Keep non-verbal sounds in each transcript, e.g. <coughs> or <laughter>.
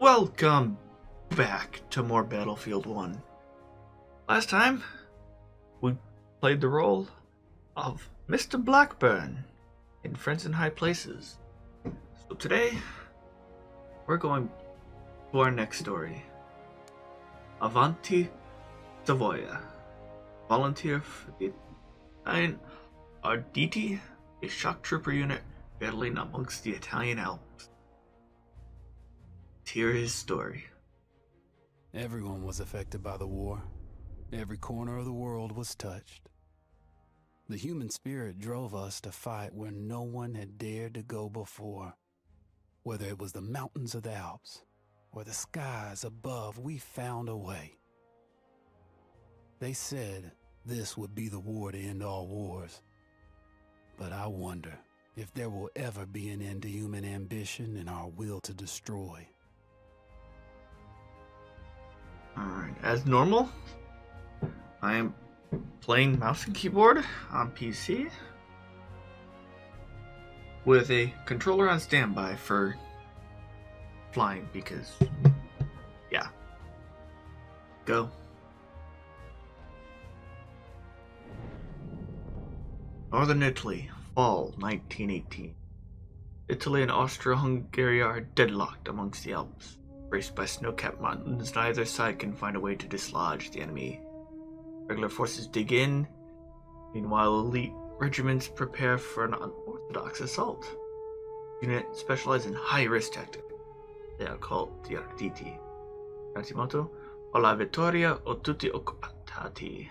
Welcome back to more Battlefield 1. Last time, we played the role of Mr. Blackburn in Friends in High Places. So today, we're going to our next story. Avanti Savoia. Volunteer for the Italian Arditi, a shock trooper unit battling amongst the Italian Alps. Hear his story. Everyone was affected by the war. Every corner of the world was touched. The human spirit drove us to fight where no one had dared to go before. Whether it was the mountains of the Alps or the skies above, we found a way. They said this would be the war to end all wars. But I wonder if there will ever be an end to human ambition and our will to destroy. Alright, as normal, I am playing mouse and keyboard on PC with a controller on standby for flying because, yeah. Go. Northern Italy, fall 1918. Italy and Austria-Hungary are deadlocked amongst the Alps. Braced by snow-capped mountains, neither side can find a way to dislodge the enemy. Regular forces dig in, meanwhile elite regiments prepare for an unorthodox assault. Unit specialized in high-risk tactics. They are called the Arditi. Antimoto, o la vittoria o tutti accoppati.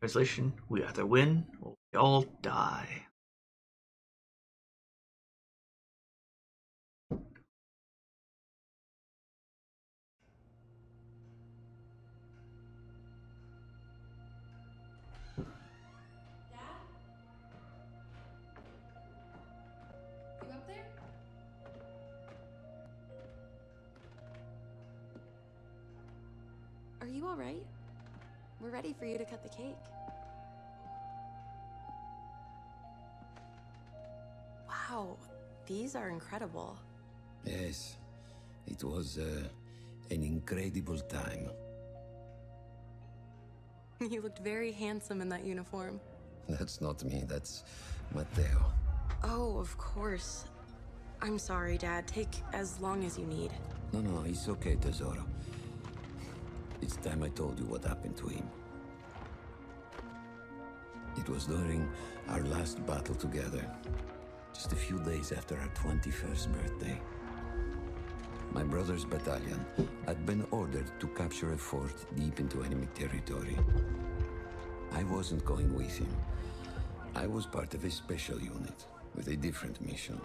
Translation, we either win or we all die. Alright? We're ready for you to cut the cake. Wow, these are incredible. Yes, it was uh, an incredible time. <laughs> You looked very handsome in that uniform. That's not me, that's Matteo. Oh, of course. I'm sorry, Dad. Take as long as you need. No, no, it's okay, Tesoro. It's time I told you what happened to him. It was during our last battle together, just a few days after our 21st birthday. My brother's battalion had been ordered to capture a fort deep into enemy territory. I wasn't going with him. I was part of a special unit with a different mission.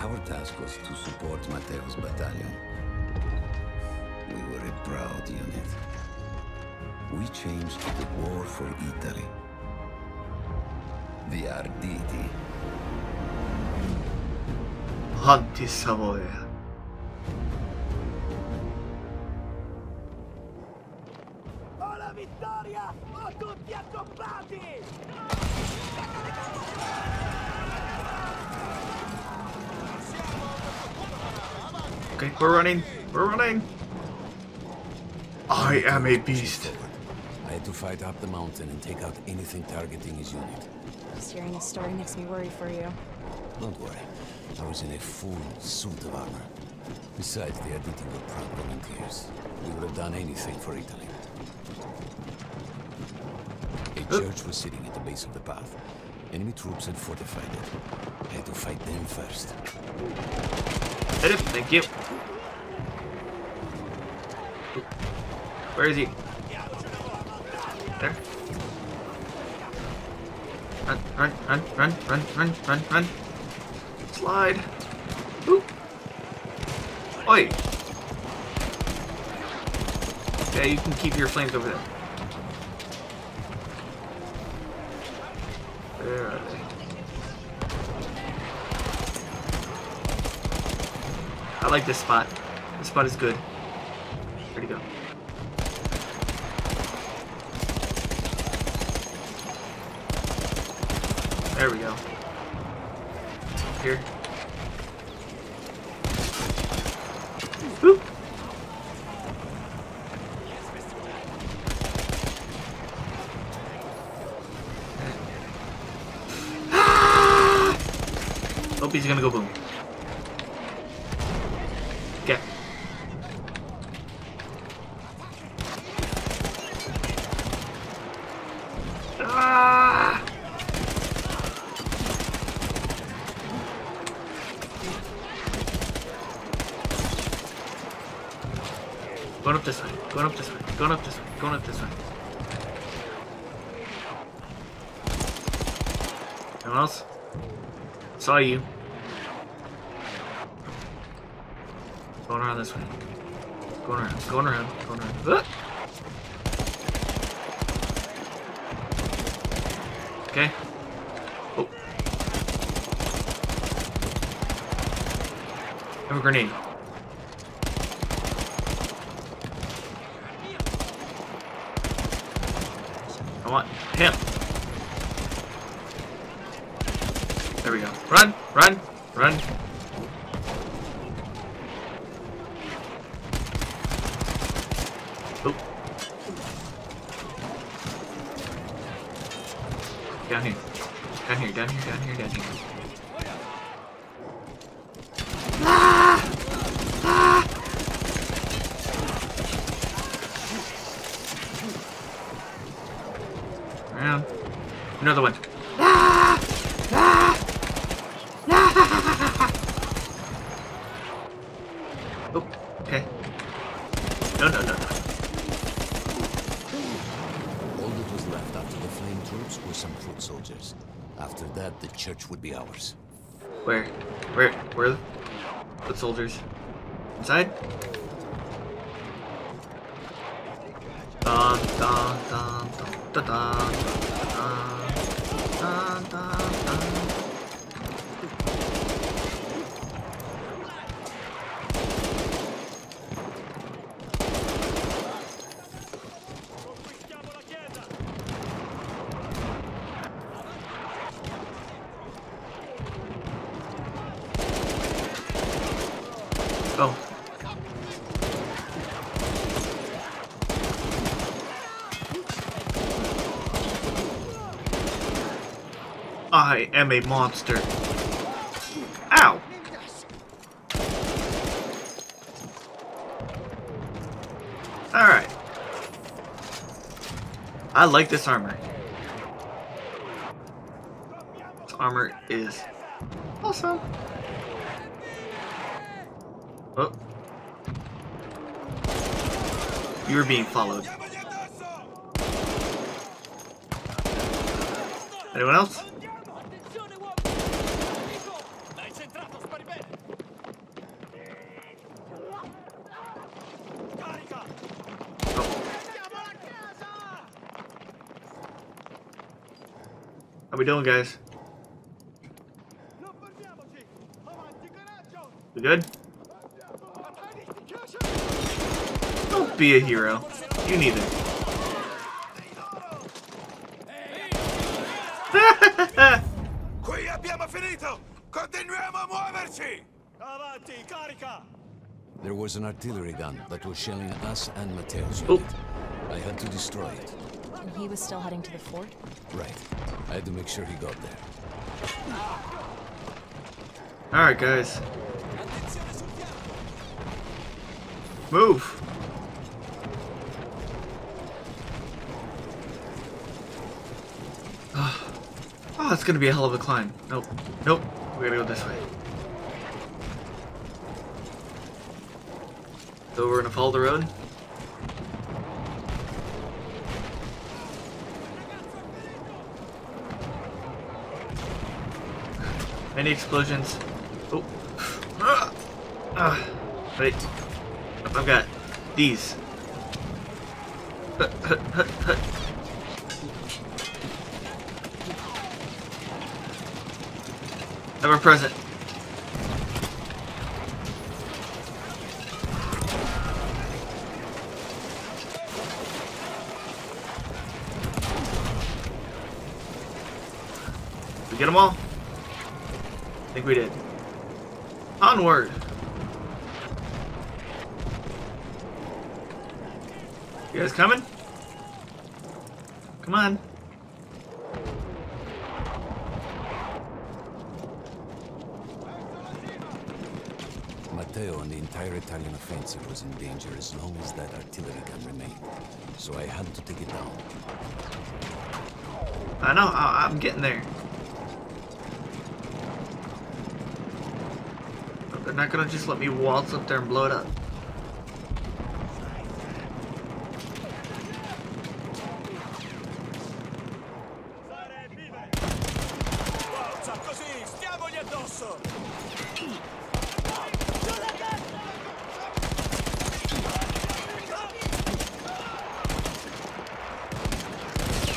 Our task was to support Matteo's battalion. We proud unit. We changed the war for Italy. The Arditi. Avanti Savoia. O la vittoria o tutti accoppati! Okay, we're running. We're running. I am a beast. I had to fight up the mountain and take out anything targeting his unit. Just hearing this story makes me worry for you. Don't worry, I was in a full suit of armor. Besides, the Arditi were proud volunteers. We would have done anything for Italy. A church was sitting at the base of the path. Enemy troops had fortified it. I had to fight them first. Hit him. Thank you. Where is he? There. Run, run, run, run, run, run, run, run. Slide. Oop. Oi. Yeah, you can keep your flames over there. Where are they? I like this spot. This spot is good. Where'd he go? There we go. Here. Boop. Ah! Hope he's gonna go boom. You. Going around this way. Going around. Going around. Going around. Okay. Oh. Have a grenade. I want him. There we go. Run, run, run. Oh. Here. Down here, down here, down here, down here. Around. Ah! Ah! Another one. さい。ダンタンタンタンタンタンタンタンダン am a monster. Ow! Alright. I like this armor. This armor is awesome. Oh. You were being followed. Anyone else? How we doing, guys? Non fermiamoci! Avanti, coraggio! We good? Don't be a hero. You need it. Qui abbiamo finito! Continuiamo a muoverci! Avanti, carica! There was an artillery gun that was shelling us and Matteo's Oh. I had to destroy it. And he was still heading to the fort? Right. I had to make sure he got there. Alright, guys. Move! Ah. Oh, it's gonna be a hell of a climb. Nope. Nope. We gotta go this way. So we're gonna follow the road? Any explosions? Oh. Ah. Ah. Wait. I've got these. <laughs> Ever present. We get them all? think we did. Onward! You guys coming? Come on. Matteo and the entire Italian offensive was in danger as long as that artillery gun remained. So I had to take it down. I know, I I'm getting there. They're not gonna just let me waltz up there and blow it up. Forza, così, stiamogli addosso!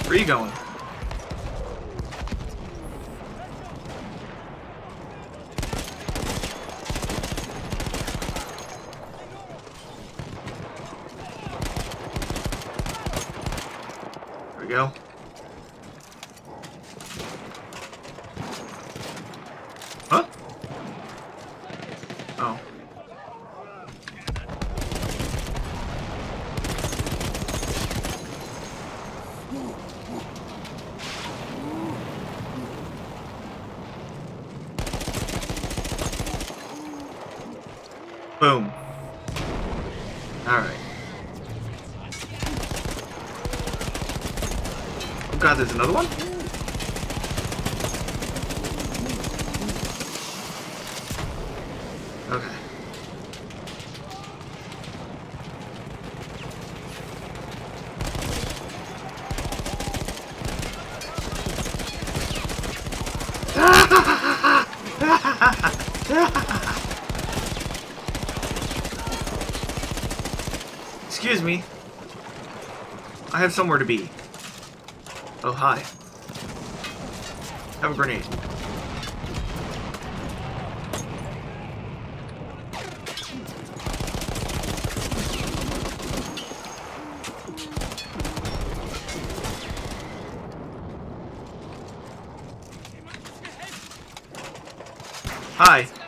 Where are you going? There we go. Huh? Oh. Boom. Alright. Oh god, there's another one? Okay. <laughs> Excuse me. I have somewhere to be. Hi. Have a grenade. Hi.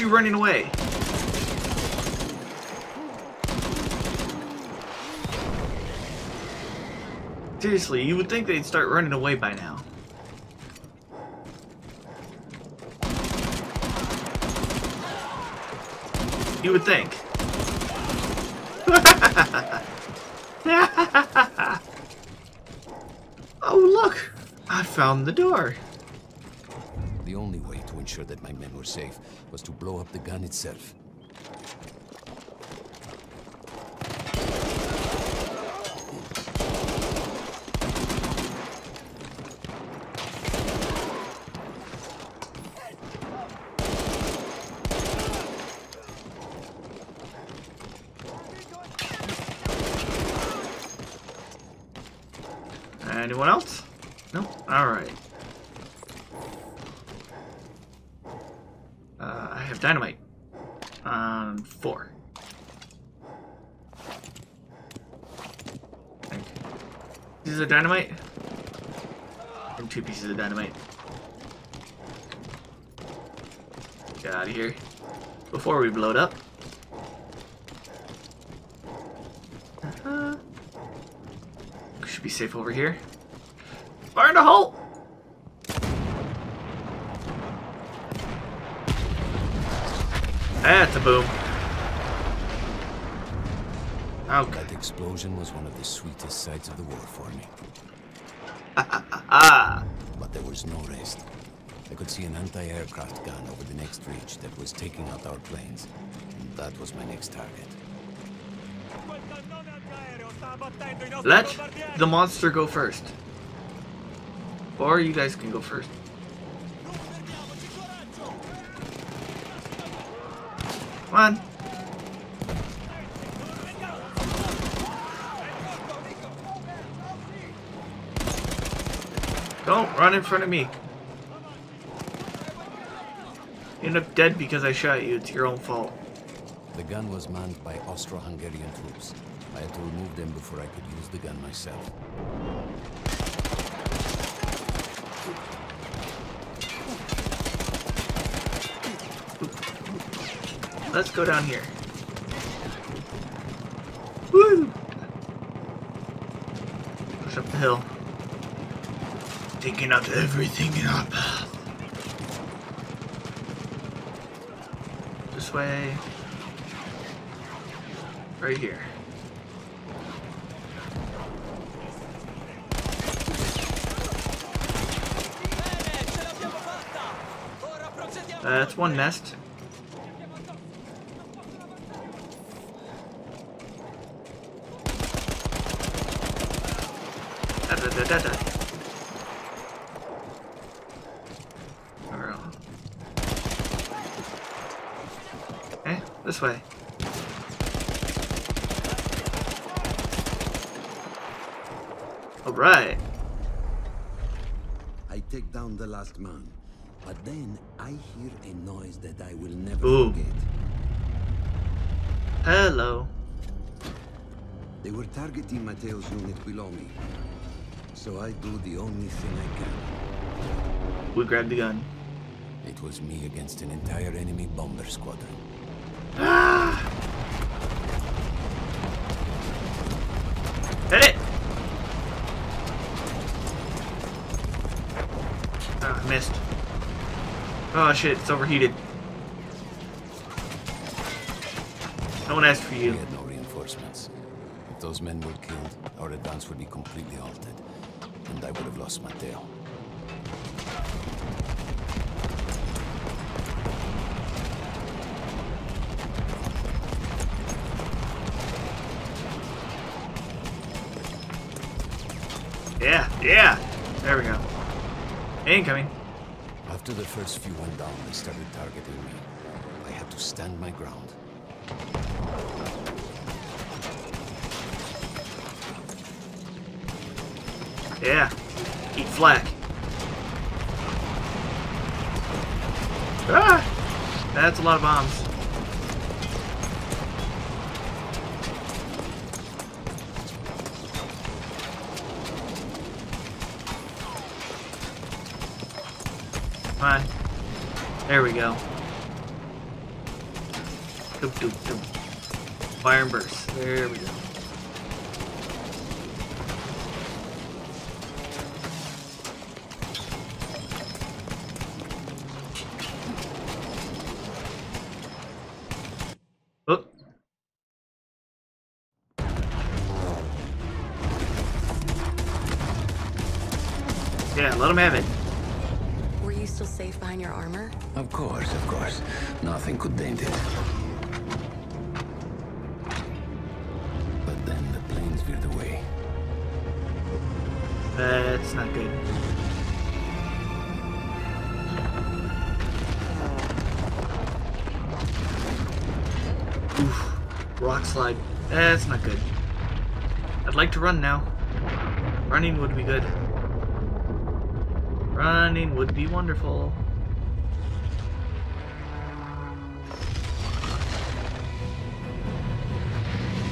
Aren't you running away? Seriously, you would think they'd start running away by now. You would think. <laughs> oh, look! I found the door. Ensure that my men were safe was to blow up the gun itself. Anyone else? No? Alright. Uh, I have dynamite. Um, four. You. Pieces of dynamite? And two pieces of dynamite. Get out of here. Before we blow it up. Uh-huh. Should be safe over here. Fire in the hole! That's a boom. Okay. That explosion was one of the sweetest sights of the war for me. <laughs> Ah, But there was no rest. I could see an anti-aircraft gun over the next ridge that was taking out our planes. And that was my next target. Quel cannone antiaereo sta abbattendo i nostri let the monster go first. Or you guys can go first. Come on. Don't run in front of me. You end up dead because I shot you. It's your own fault. The gun was manned by Austro-Hungarian troops. I had to remove them before I could use the gun myself. Let's go down here. Woo! Push up the hill. Taking out everything in our path. This way. Right here. That's one nest. This way. Alright. I take down the last man, but then I hear a noise that I will never Ooh. forget. Hello. They were targeting Matteo's unit below me. So I do the only thing I can. We grab the gun. It was me against an entire enemy bomber squadron. Hit it! Ah, I missed. Oh shit, it's overheated. No one asked for you. We had no reinforcements. If those men were killed, our advance would be completely halted, and I would have lost Matteo. Incoming. After the first few went down, they started targeting me. I had to stand my ground. Yeah. Eat flak. Ah! That's a lot of bombs. There we go. Doop, doop, doop. Fire and burst. There we go. Yeah, let him have it. Were you still safe behind your armor? Of course, of course. Nothing could dent it. But then the planes veered away. That's not good. Oof. Rock slide. That's not good. I'd like to run now. Running would be good. Running would be wonderful.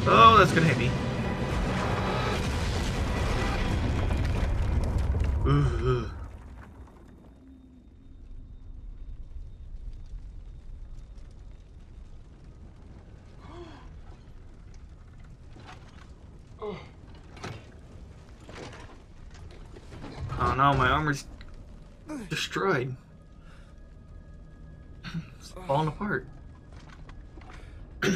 Oh, that's gonna hit me. Ooh. Oh no, my armor's destroyed. It's falling apart. <coughs>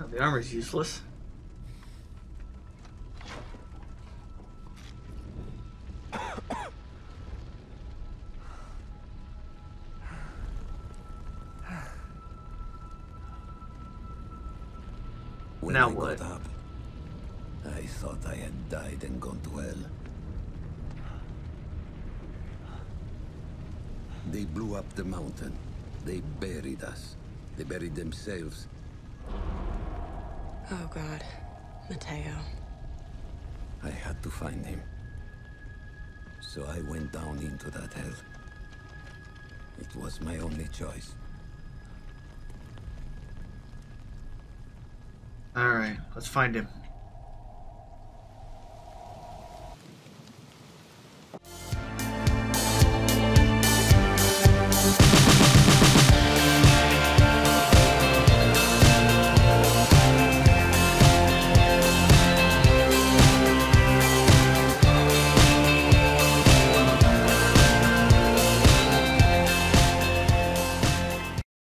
Oh, the armor's useless. Themselves. Oh god. Matteo. I had to find him. So I went down into that hell. It was my only choice. Alright, let's find him.